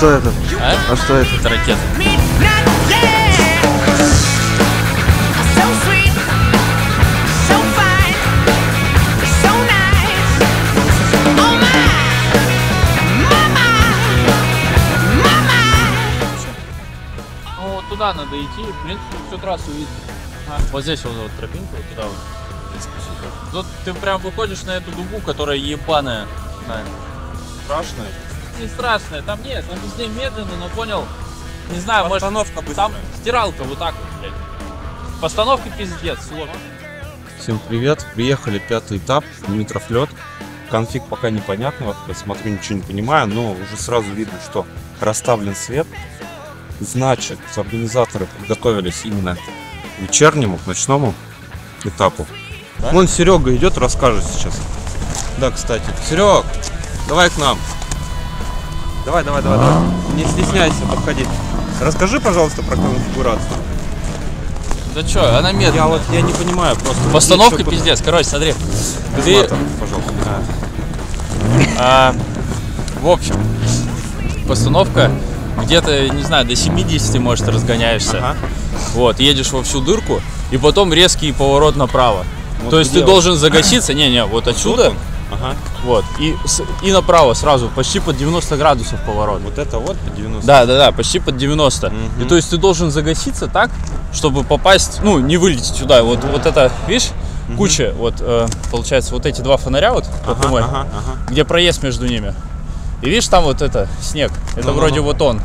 что это? А? А что это? Это ракета. Ну, вот туда надо идти, в принципе, всю трассу видно. Вот здесь вот, вот тропинка, вот туда вот. Тут ты прям выходишь на эту дугу, которая ебаная. знаю. Страшно. Не страшная, там нет, там везде медленно, но понял. Не знаю, может, Постановка там быстрая. стиралка вот так вот, блядь. Постановка пиздец, сложно. Всем привет. Приехали пятый этап, Дмитров лед. Конфиг пока непонятно, вот я смотрю, ничего не понимаю, но уже сразу видно, что расставлен свет. Значит, организаторы подготовились именно к вечернему, к ночному этапу. Вон Серега идет, расскажет сейчас. Да, кстати. Серег, давай к нам. Давай, давай, давай, давай. Не стесняйся, подходи. Расскажи, пожалуйста, про конфигурацию. Да чё, она медленная. Я вот я не понимаю просто. Постановка пиздец. Короче, смотри. Без Ты- мата, пожалуйста. А, в общем, постановка где-то, не знаю, до 70, может, разгоняешься. Ага. Вот, едешь во всю дырку, и потом резкий поворот направо. Вот То есть ты должен загаситься, не-не, вот отсюда, Ага. вот, и, с- и направо сразу, почти под 90 градусов поворот. Вот это вот по 90. Да, да, да, почти под 90. Мгм. И то есть ты должен загаситься так, чтобы попасть, ну, не вылететь сюда. Вот, вот это, видишь, куча, вот, э, получается, вот эти два фонаря, вот, Ага, мой, ага, ага. где проезд между ними. И видишь, там вот это, снег. Это Ну-ну-ну. вроде вот он.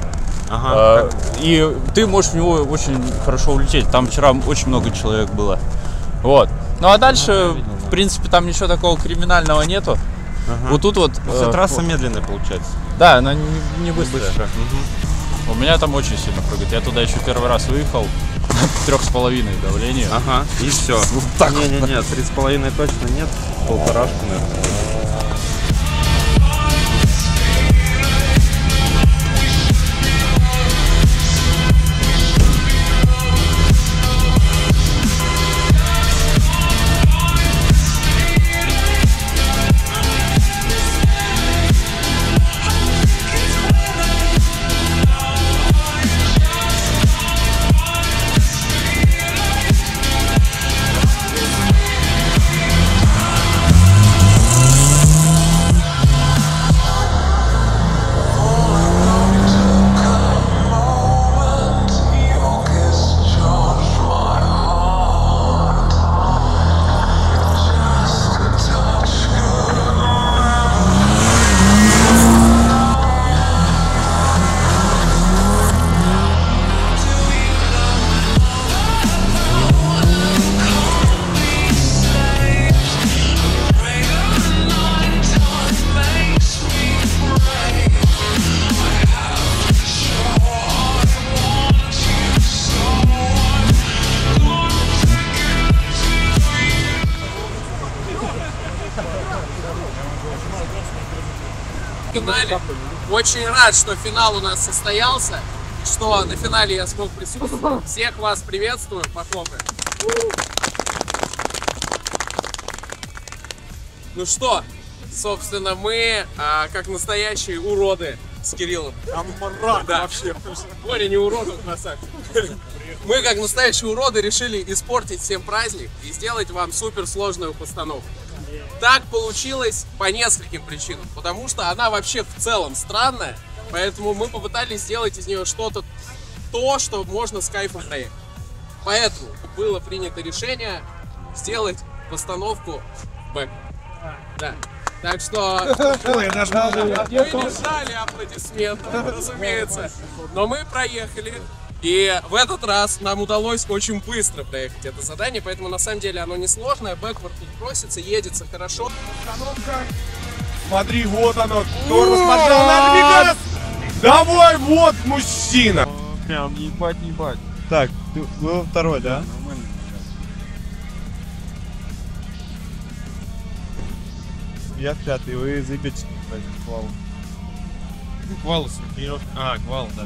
Ага. А, и ты можешь в него очень хорошо улететь. Там вчера очень много человек было. Вот. Ну а дальше, в принципе, там ничего такого криминального нету. Ага. Вот тут вот. Вся э, трасса вот. медленная получается. Да, она не, не быстрая. Мгм. У меня там очень сильно прыгает. Я туда еще первый раз выехал трех с половиной давление. Ага. И все. так не, не, не, три с половиной точно нет. Полторашку, наверное. Очень рад, что финал у нас состоялся, что на финале я смог присутствовать. Всех вас приветствую, похлопаем. Ну что, собственно, мы, а, как настоящие уроды с Кириллом. да. вообще. Боря не урод, он красавчик. Мы, как настоящие уроды, решили испортить всем праздник и сделать вам суперсложную постановку. Так получилось по нескольким причинам. Потому что она вообще в целом странная. Поэтому мы попытались сделать из нее что-то то, что можно с кайфом проехать. Поэтому было принято решение сделать постановку бэк. Да. Так что мы не ждали аплодисментов, разумеется. Но мы проехали. И в этот раз нам удалось очень быстро проехать это задание, поэтому на самом деле оно несложное. Бэкворд тут просится, едется хорошо. Смотри, вот оно, тормоз поджал, надо бегать! Давай, вот мужчина! Прям ебать, ебать. Так, ты, вы второй, да? Я в пятый, вы заебете к валу. К валу, А, к валу, да.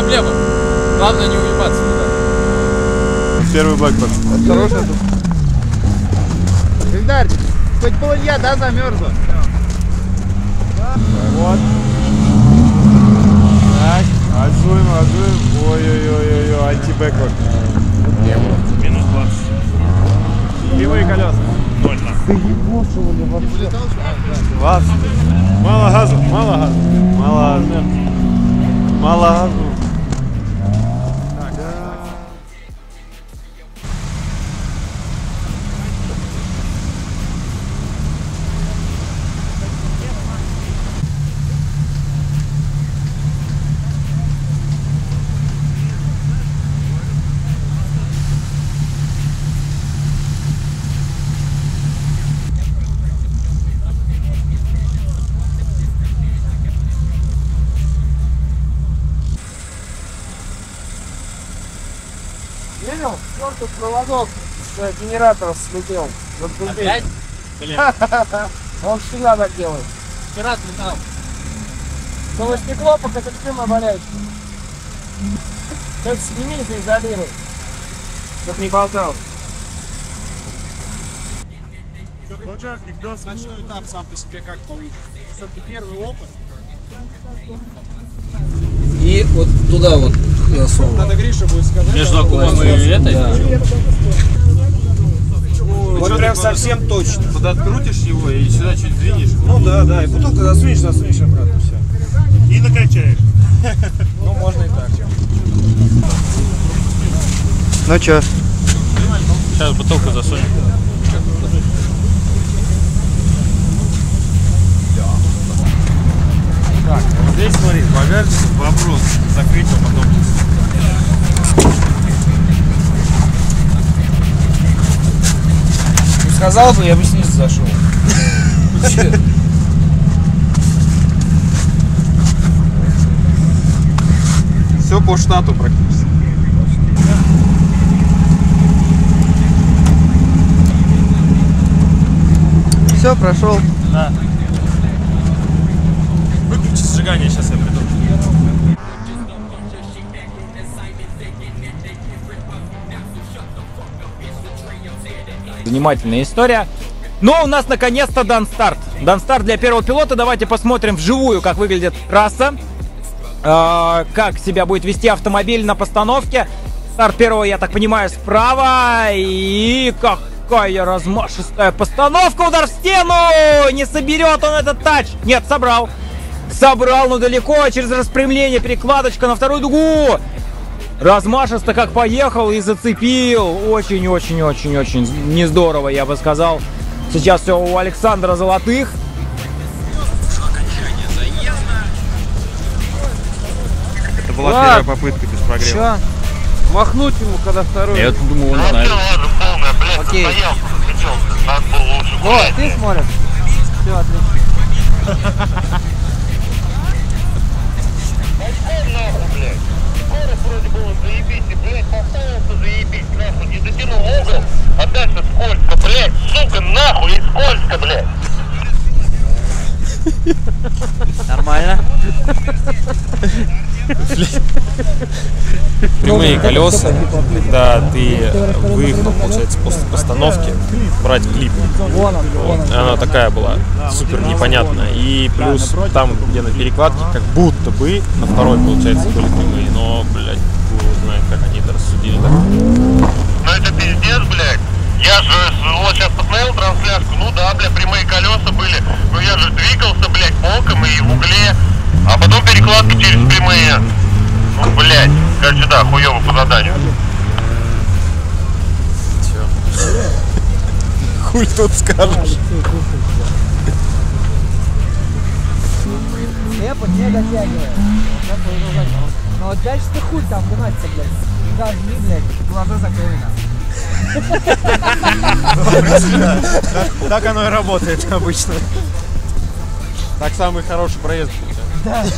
проблема. Главное не уебаться туда. Первый блэкборд. Осторожно тут. Ильдар, хоть полынья, да, замерзла? Вот. Так, азуем, азуем. Ой-ой-ой-ой, анти-бэкворд. Минус 20. Левые колеса. Ноль Класс. Мало газу, мало газу. Мало газу. Мало газу. С генератора слетел. Вот тут Опять? Блин, Он всегда так делает. вчера слетал. Чтобы стекло пока это дым оборачивает. Сейчас сними и изолируй. Чтоб не болтал. Ночной этап сам по себе как все-таки первый опыт. И вот туда вот засовываю. Надо Гриша будет сказать. Между аккумом и этой? Вот прям совсем точно. Куда открутишь его и сюда чуть двинешь. Ну да, да. И бутылку засунешь, засунешь обратно. Все. И накачаешь. Ну можно и так. Ну чё? Сейчас бутылку засунем. Так, вот здесь смотри, багажник, вопрос. Закрыть его потом. Сказал бы, я бы снизу зашел. Все по штату практически. Все, прошел. Да. Выключи сжигание, сейчас я приду. Занимательная история. Но у нас наконец-то дан старт. Дан старт для первого пилота. Давайте посмотрим вживую, как выглядит трасса. Э, как себя будет вести автомобиль на постановке. Старт первого, я так понимаю, справа. И какая размашистая постановка. Удар в стену. Не соберет он этот тач. Нет, собрал. Собрал, но далеко. Через распрямление. Перекладочка на вторую дугу. Размашисто как поехал и зацепил. Очень-очень-очень-очень не здорово, я бы сказал. Сейчас все у Александра Золотых. Это была Ладно. первая попытка без прогрева. Че? Махнуть ему, когда второй. Я думаю, он знает. Окей. О, ты смотришь? Все, отлично. Вроде было заебись, и, блядь, поставился заебись, нахуй, не дотянул угол, а дальше скользко, блядь, сука, нахуй, и скользко, блядь. Нормально. прямые колеса, когда ты выехал, получается, после постановки, брать клип. Она такая была супер непонятная. И плюс там, где на перекладке, как будто бы на второй, получается, были прямые. Но, блядь, хуй знает, как они это рассудили. Ну это пиздец, блядь. Я же вот сейчас посмотрел трансляцию, ну да, бля, прямые колеса были, но я же двигался, блядь, боком и в угле, а потом перекладка через прямые. Ну, блядь, короче, да, хуёво по заданию. Хуй тут скажешь. Эпа не дотягивает. Но вот дальше ты хуй там гнаться, блядь. Зажми, блядь, глаза закрыли. Так оно и работает обычно. Так самый хороший проезд. Получается.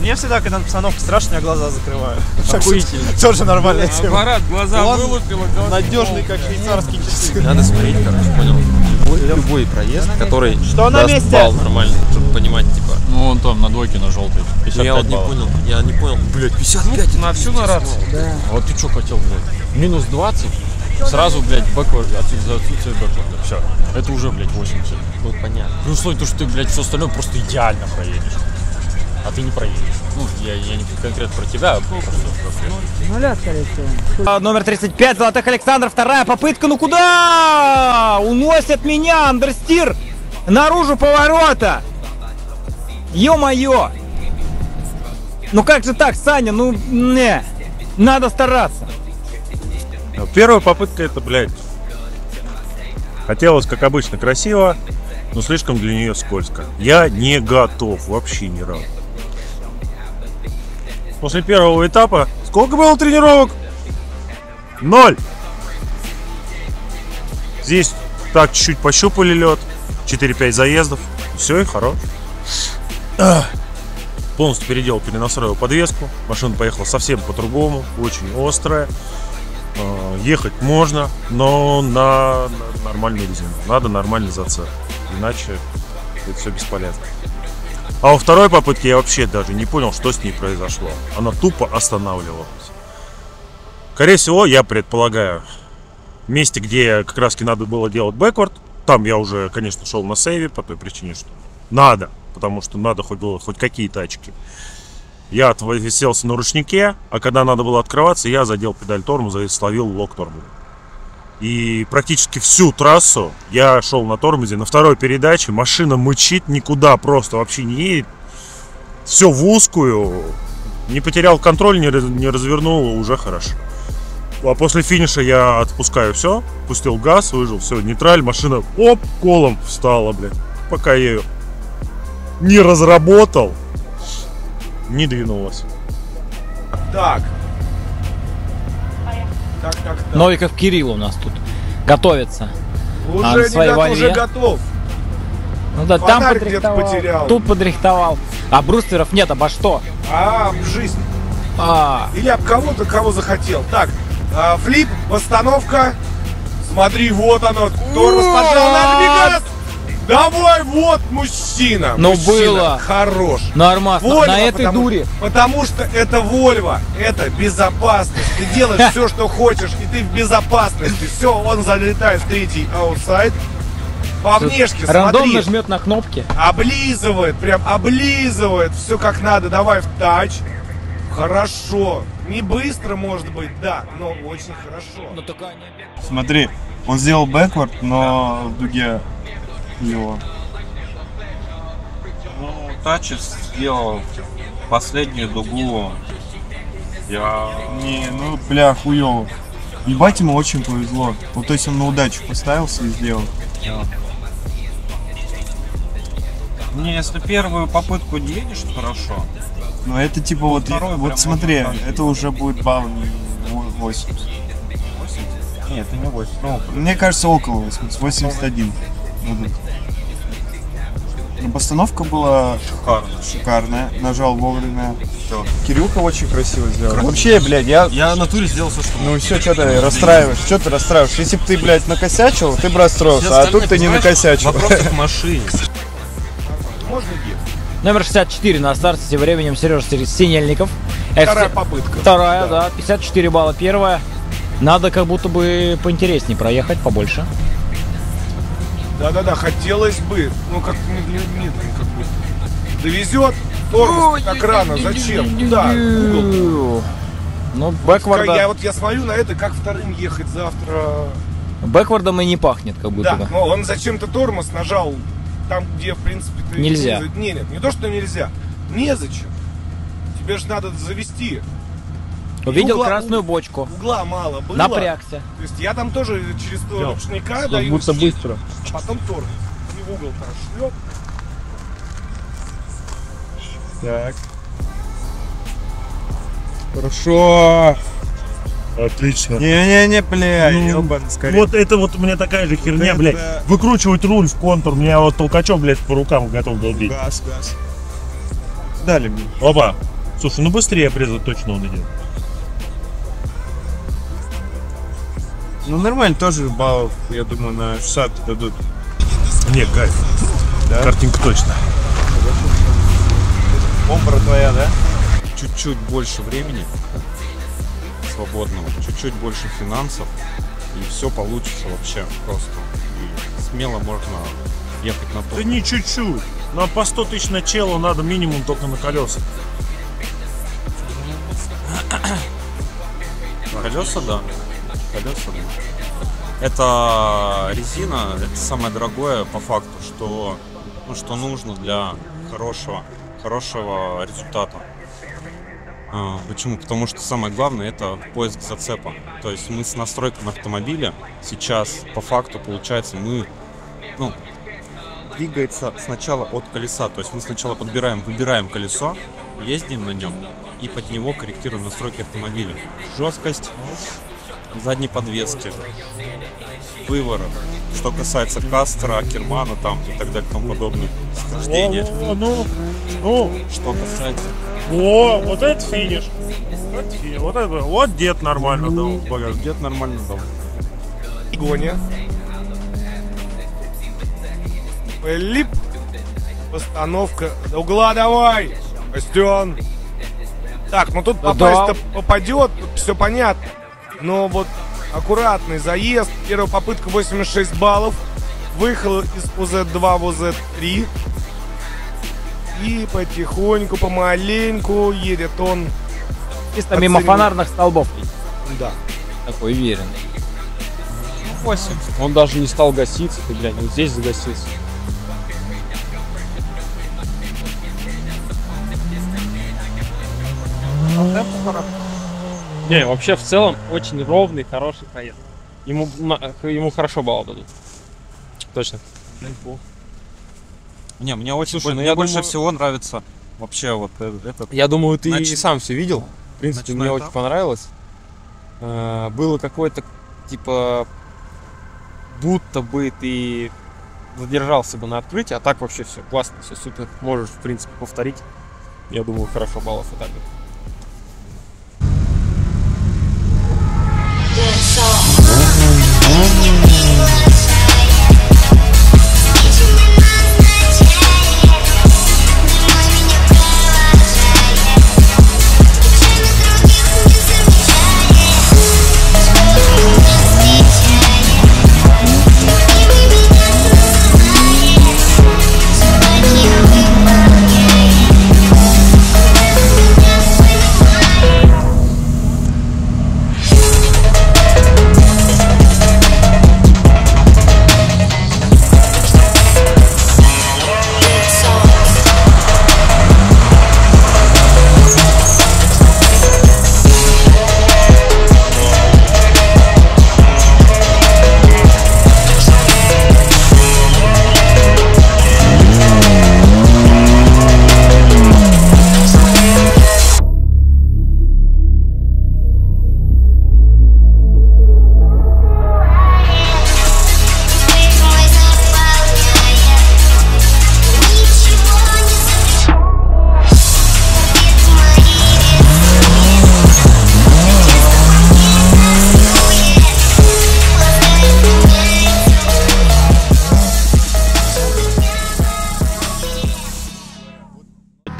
Мне всегда, когда постановка страшная, я глаза закрываю. Охуительно. Тоже нормальная тема. Аппарат, глаза Он вылупило. Надежный, как швейцарские часы. Надо смотреть, короче, понял? Любой, любой проезд, который Что на месте? балл нормально, чтобы понимать, типа. Ну, вон там на двойке на желтой. Ну, 55 я вот не понял, я не понял. Блять, 55 На всю на рацию. А вот ты что хотел, блядь? Минус 20, сразу, блядь, бэквард, отсюда, за отсутствие бэкварда. Все. Это уже, блядь, 80. Ну, понятно. При условии, то, что ты, блядь, все остальное просто идеально проедешь. А ты не проедешь. Ну, я, я не конкретно про тебя, а просто вообще. Нуля, скорее всего. А, Номер 35, Золотых Александр, вторая попытка, ну куда? Уносят меня, андерстир, наружу поворота. Ё-моё. Ну как же так, Саня, ну не, надо стараться. Первая попытка это, блядь, хотелось, как обычно, красиво, но слишком для нее скользко. Я не готов вообще ни разу. После первого этапа сколько было тренировок? Ноль. Здесь так чуть-чуть пощупали лед, 4-5 заездов, все и хорош. Полностью переделал, перенастроил подвеску. Машина поехала совсем по-другому, очень острая. Э, Ехать можно, но на, нормальную резину. Надо нормальный зацеп. Иначе это все бесполезно. А во второй попытке я вообще даже не понял, что с ней произошло. Она тупо останавливалась. Скорее всего, я предполагаю, месте, где как раз надо было делать бэквард, там я уже, конечно, шел на сейве по той причине, что надо, потому что надо хоть было хоть какие-то очки. Я отвиселся на ручнике, а когда надо было открываться, я задел педаль тормоза и словил лок тормоза. И практически всю трассу я шел на тормозе. На второй передаче машина мычит никуда, просто вообще не едет. Все в узкую. Не потерял контроль, не, не развернул, уже хорошо. А после финиша я отпускаю все, пустил газ, выжил, все, нейтраль, машина оп, колом встала, блядь. Пока я ее не разработал, не двинулась. Так. Так, так, так. Новиков Кирилл у нас тут готовится. Уже, А, на своей уже готов. Ну да, там Фонарь подрихтовал, потерял. тут подрихтовал. А брустеров нет, обо что? А, в жизнь. А, Или об кого-то, кого захотел. Так, а, флип, постановка. Смотри, вот оно. Тормоз, пожал, нажми газ. Давай, вот мужчина. Ну, мужчина, было. Хорош. нормально. Вольво, на этой потому, дуре. Потому что это Вольво, это безопасность. Ты делаешь все, что хочешь, и ты в безопасности. Все, он залетает в третий аутсайд. По внешке, Рандомно смотри. жмет на кнопки. Облизывает, прям облизывает. Все как надо. Давай в тач. Хорошо. Не быстро, может быть, да, но очень хорошо. Но только. Смотри, он сделал бэквард, но в дуге его. Ну, Тачес сделал последнюю дугу. Я... Не, ну бля, хуёво. Ебать ему очень повезло. Вот то есть он на удачу поставился и сделал. Не, если первую попытку не едешь, то хорошо. Но это типа вот, вот прям смотри, это уже будет балл не во- 80. Нет, это не 8. Ну, Мне кажется, около 80, 81. Но постановка была шикарно. шикарная, нажал вовремя. Всё. Кирюха очень красиво сделал. Вообще, блядь, я... Я на туре сделал все, что Ну все, что ты расстраиваешь? Что ты расстраиваешь? Если бы ты, блядь, накосячил, ты бы расстроился, а тут ты не накосячил. Вопрос к машине. Можно ехать. Номер 64 на старте тем временем Сережа Синельников. Вторая попытка. Вторая, да. 54 балла первая. Надо как будто бы поинтереснее проехать, побольше. Да-да-да, хотелось бы. Ну, как медленно, медленно как будто. Довезет тормоз как рано. Зачем? Куда? В угол. Ну, Я бэкварда, вот я смотрю на это, как вторым ехать завтра. бэквардом и не пахнет, как будто Да, бы. но он зачем-то тормоз нажал там, где, в принципе, ты... Нельзя. Не, нет, не то, что нельзя. Незачем. Тебе же надо завести. Увидел угла- красную бочку. Угла мало было. Напрягся. То есть я там тоже через то Всё. ручника Как даю будто быстро. а потом тормоз. И в угол там шлеп. Так. Хорошо. Отлично. Не-не-не, бля, Ну, ёбан, скорее. Вот это вот у меня такая же херня, это- блядь. Выкручивать руль в контур. Меня вот толкачок, блядь, по рукам готов долбить. Газ, газ. Дали мне. Опа. Слушай, ну быстрее обрезать точно он идет. Ну нормально, тоже баллов, я думаю, на 60 дадут. Не, кайф. Да? Картинка точно. Бомбара твоя, да? Чуть-чуть больше времени свободного, чуть-чуть больше финансов, и все получится вообще просто. И смело можно ехать на то. Да не чуть-чуть. Нам по 100 тысяч на челу надо минимум только на колеса. Колеса, да. Колеса. Это резина, это самое дорогое по факту, что, ну, что нужно для хорошего, хорошего результата. А, почему? Потому что самое главное это поиск зацепа. То есть мы с настройками автомобиля сейчас по факту получается мы ну, двигается сначала от колеса. То есть мы сначала подбираем, выбираем колесо, ездим на нем и под него корректируем настройки автомобиля. Жесткость задней подвески, выворот. Что касается Кастера, Кермана там и так далее и тому подобное. Схождение. О, ну, ну, Что касается о, вот это финиш. Вот, это, вот дед нормально дал в багажник. Дед нормально дал. Гоня. Флип. Постановка. До угла давай. Костян. Так, ну тут Да. попасть-то попадет, все понятно. Но вот аккуратный заезд. Первая попытка 86 баллов. Выехал из УЗ-2 в УЗ-3. И потихоньку, помаленьку едет он. Чисто мимо фонарных столбов. Да. Такой уверенный. 8. Он даже не стал гаситься, ты глянь, вот здесь загасился. Не, вообще в целом очень ровный, хороший проезд. Ему, на- ему хорошо балл дадут. Точно. Не, мне очень Слушай, ну мне я больше думаю- всего нравится вообще вот э- этот. Я думаю, ты Нач- сам все видел. В принципе, Ночной мне этап. очень понравилось. Э, Было какое-то, типа, будто бы ты задержался бы на открытии, а так вообще все классно, все супер. Можешь, в принципе, повторить. Я думаю, хорошо баллов и так будет.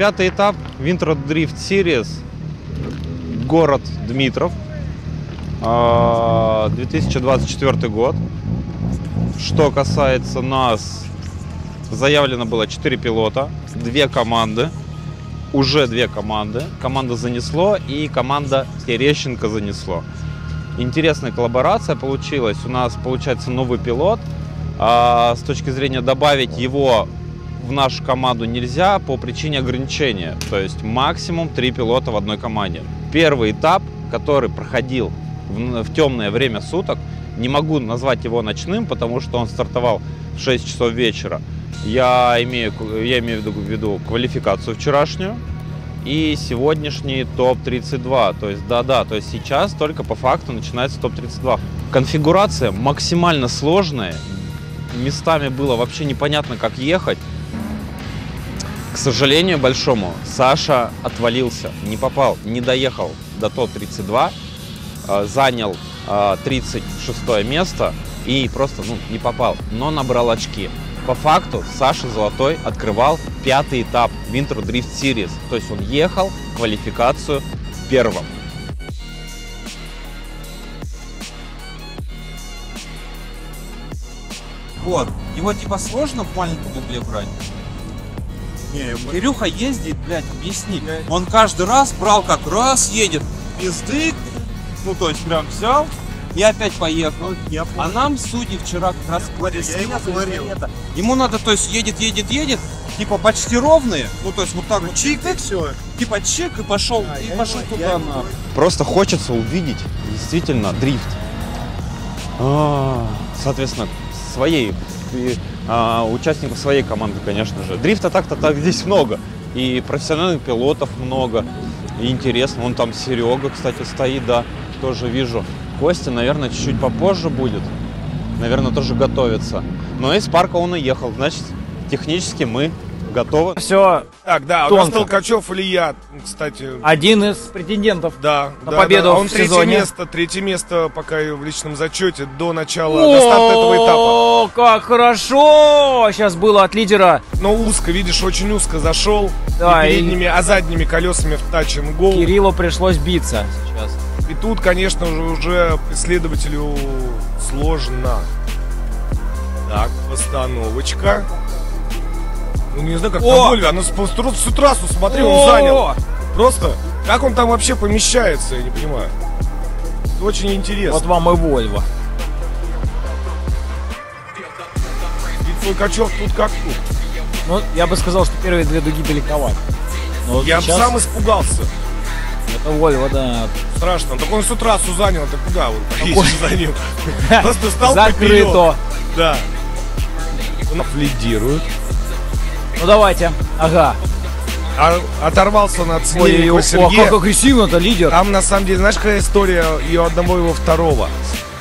Пятый этап Winter Drift Series. Город Дмитров. А, 2024 год. Что касается нас, заявлено было 4 пилота, 2 команды. Уже две команды. Команда занесло и команда Терещенко занесло. Интересная коллаборация получилась. У нас получается новый пилот. А, с точки зрения добавить его в нашу команду нельзя по причине ограничения. То есть максимум три пилота в одной команде. Первый этап, который проходил в, в темное время суток, не могу назвать его ночным, потому что он стартовал в 6 часов вечера. Я имею, я имею в виду, в виду квалификацию вчерашнюю и сегодняшний топ-32. То есть, да-да, то есть сейчас только по факту начинается топ-32. Конфигурация максимально сложная. Местами было вообще непонятно, как ехать. К сожалению большому, Саша отвалился, не попал, не доехал до ТО-32, э, занял э, 36 место и просто ну, не попал, но набрал очки. По факту Саша Золотой открывал пятый этап Winter Drift Series, то есть он ехал квалификацию первым. Вот, его типа сложно в маленьком угле брать? Кирюха ездит, блядь, объясни. Он каждый раз брал как раз едет, пизды, ну то есть прям взял и опять поехал. А нам судьи вчера как раз говорили, Я ему «Снято, говорил. снято». Ему надо, то есть едет, едет, едет, типа почти ровные, ну то есть вот так вот чик, и все, типа чик и пошел, и пошел туда на. Просто хочется увидеть действительно дрифт. А, Соответственно, своей а, участников своей команды, конечно же. Дрифта так-то так здесь много. И профессиональных пилотов много. И интересно. Вон там Серега, кстати, стоит, да, тоже вижу. Костя, наверное, чуть-чуть попозже будет. Наверное, тоже готовится. Но из парка он уехал. Значит, технически мы готовы. Все. Так, да, у нас Тонко. Толкачев Илья, кстати. Один из претендентов Да, на да, победу да. А Он в третье сезоне. место, третье место пока и в личном зачете до начала, до старта этого этапа. О, как хорошо! Сейчас было от лидера. Но узко, видишь, очень узко зашел. Да, и и- передними, а задними колесами в тач and go. Кириллу пришлось биться сейчас. И тут, конечно же, уже преследователю сложно. Так, постановочка. Ну, не знаю, как О! на Вольве, она всю трассу, смотри, он О! занял. Просто, как он там вообще помещается, я не понимаю. Это очень интересно. Вот вам и Вольво. И Толкачев тут как тут. Ну, я бы сказал, что первые две дуги далековато. Но вот Я сейчас сам испугался. Это Вольво, да. Страшно. Так он всю трассу занял, ты куда вот поедешь за ним? Просто стал Закрыто. Да. Он лидирует. Ну давайте. Ага. А- оторвался он от Ой, Снельникова о, Сергея. как агрессивно-то лидер. Там, на самом деле, знаешь, какая история у одного, и у второго?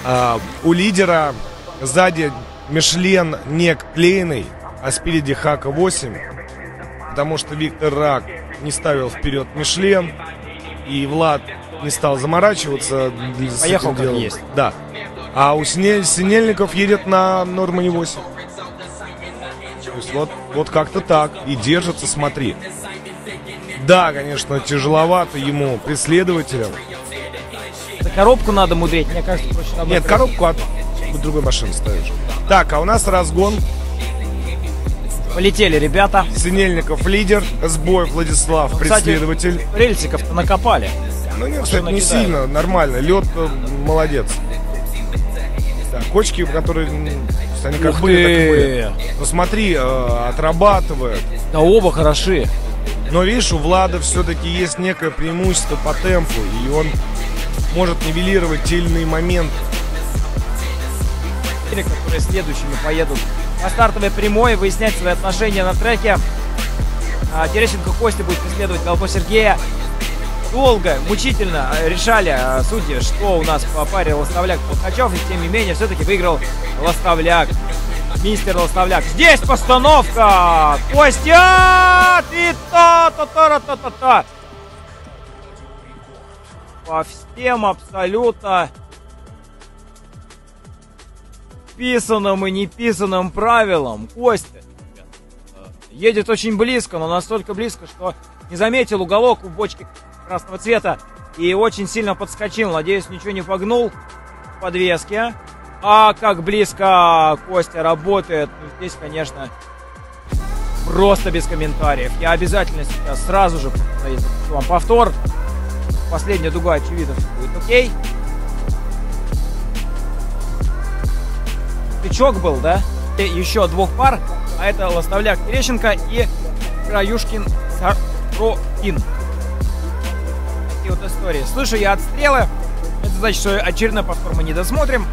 А, у лидера сзади Мишлен не клеенный, а спереди Хака 8. Потому что Виктор Рак не ставил вперед Мишлен. И Влад не стал заморачиваться. Поехал этим как делом. есть. Да. А у Синельников едет на Нормане 8. То есть вот, вот как-то так. И держится, смотри. Да, конечно, тяжеловато ему, преследователям. Это коробку надо мудрить, мне кажется, проще набрать. Нет, коробку от другой машины ставишь. Так, а у нас разгон. Полетели ребята. Синельников лидер, Сбоев Владислав, Ну, кстати, преследователь. Рельсиков-то накопали. Ну нет, кстати, не сильно, нормально. Лед э, молодец. Так, кочки, которые, есть они как Ух были, так и ты! были. Ну смотри, э, отрабатывает. Да оба хороши. Но видишь, у Влада все-таки есть некое преимущество по темпу, и он может нивелировать те или иные моменты. которые следующими поедут по стартовой прямой, выяснять свои отношения на треке. А, Терещенко Костя будет преследовать Голко Сергея. Долго, мучительно решали а, судьи, что у нас по паре Лостовляк Толкачев, и тем не менее все-таки выиграл Лостовляк. Мистер Лостовляк. Здесь постановка! Костя! Ты та та та та та та По всем абсолютно писанным и неписанным правилам Костя э, едет очень близко, но настолько близко, что не заметил уголок у бочки красного цвета и очень сильно подскочил. Надеюсь, ничего не погнул в подвеске. А как близко Костя работает, ну, здесь, конечно, просто без комментариев. Я обязательно сейчас сразу же вам повтор. Последняя дуга, очевидно, будет окей. Тычок был, да? И еще двух пар, а это Лостовляк Терещенко и Краюшкин Сарокин. Истории. Слышу я отстрелы. Это значит, что очередной повтор мы не досмотрим.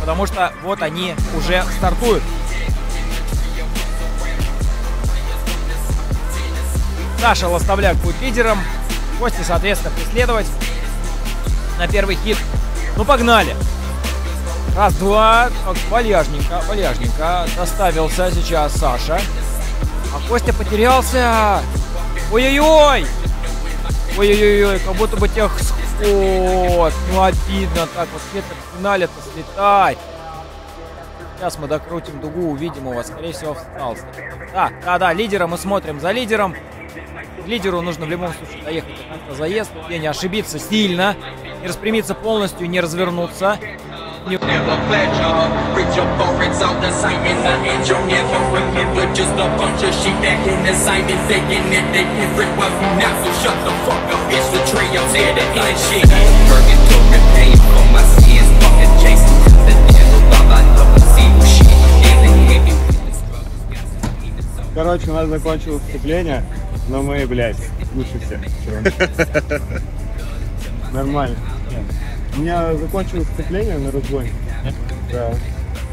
Потому что вот они уже стартуют. Саша Лостовляк будет лидером. Кости, соответственно, преследовать на первый хит. Ну, погнали. Раз, два. Так, вальяжненько, вальяжненько. Доставился сейчас Саша. А Костя потерялся. Ой-ой-ой. Ой-ой-ой, как будто бы тех сход. Ну обидно так вот где-то в финале-то слетать. Сейчас мы докрутим дугу, увидим его. Скорее всего, встал. Да, да, да, лидера мы смотрим за лидером. Лидеру нужно в любом случае доехать до конца заезд, где не ошибиться сильно, не распрямиться полностью, не развернуться. Не- Короче, у нас закончилось вступление, но мы, блядь, лучше всех. Нормально. У меня закончилось вступление на разгоне. Да.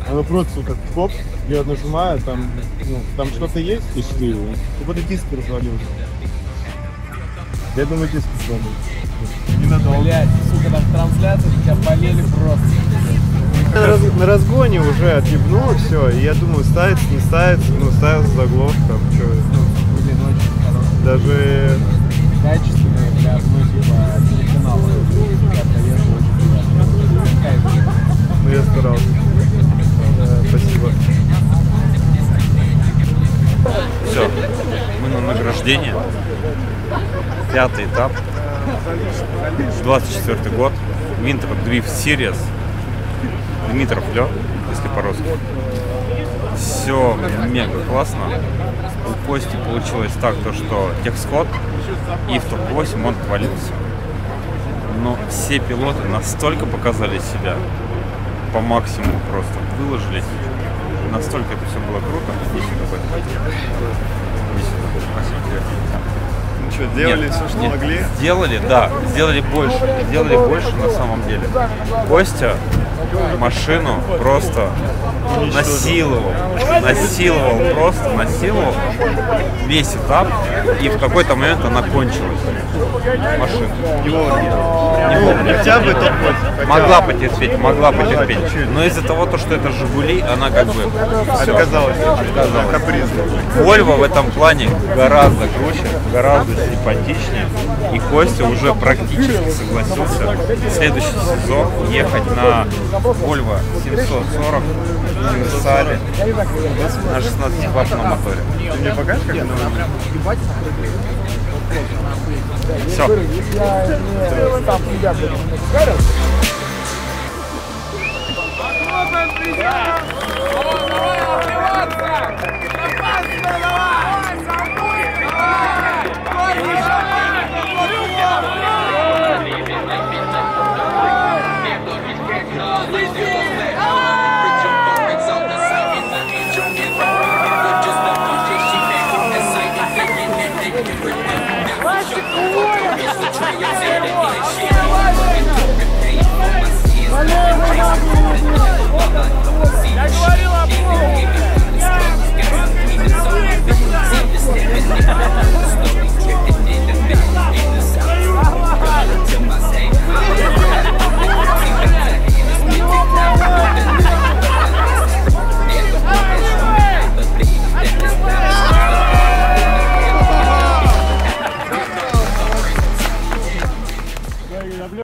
Оно просто так хоп, я нажимаю, там, ну, там что-то есть, и что его. Как будто диск развалился. Я думаю, диск развалился. Ненадолго. Блять, сука, там трансляция, тебя болели просто. На, раз- на разгоне уже отъебнуло все, и я думаю, ставится, не ставится, ну ставился заглох, там, что, Блин, очень хороший. даже Качественные, бля, ну типа телеканал. Я старался. Да, спасибо. Все, мы на награждение. Пятый этап. 24 год. Winter Drift Series. Дмитров лед, если по-русски. Все мега классно. У Кости получилось так, то, что техскот и в топ-8 он отвалился. Но все пилоты настолько показали себя по максимуму просто выложились. Настолько это все было круто. Иди сюда. Иди сюда. Спасибо тебе. Ну что, делали Нет, все, что нет, могли? Сделали, да, сделали больше. Сделали больше на самом деле. Костя машину просто насиловал. Насиловал, просто насиловал весь этап. И в какой-то момент она кончилась. Машина. Не хотя бы топ-8. хотя Могла потерпеть, могла потерпеть. Но из-за того, то, что это Жигули, она как бы всё, Отказалась. Вольво в этом плане гораздо круче, гораздо симпатичнее. И Костя уже практически согласился в следующий сезон ехать на Volvo 740 универсале на 16-клапанном моторе. Ты мне покажешь, как она Все. Если